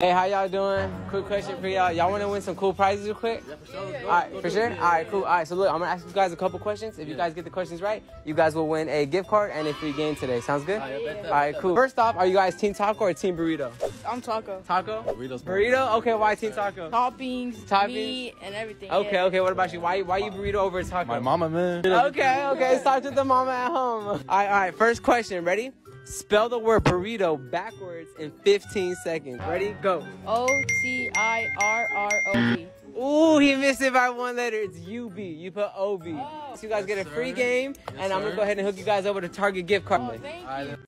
Hey, how y'all doing? Quick question for y'all. Y'all want to win some cool prizes real quick? Yeah, for sure. All right, for sure. All right, cool. All right, so look, I'm gonna ask you guys a couple questions. If you guys get the questions right, you guys will win a gift card and a free game today. Sounds good? All right, All right, cool. First off, are you guys Team Taco or Team Burrito? I'm taco. Taco. Burritos. Burrito. Okay, why Team Taco? Toppings, Toppings? meat, and everything. Okay, okay. What about you? Why why you burrito over taco? My mama, man. Okay, okay. Start with the mama at home. All right, all right. First question. Ready? Spell the word burrito backwards in 15 seconds. Ready? Go. O T I R R O B. Ooh, he missed it by one letter. It's UB. You put OB. Oh. So you guys get a free sir. game, Yes, and I'm gonna go ahead and hook you guys over to Target gift card. Oh, thank you.